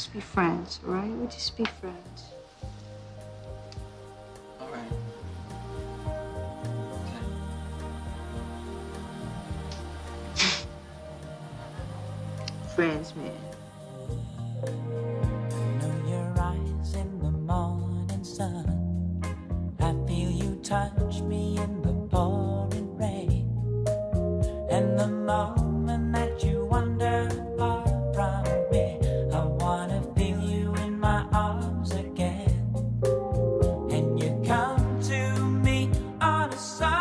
just be friends, all right? We just be friends. All right. Okay. friends, man. touch me in the pouring rain and the mouth. side.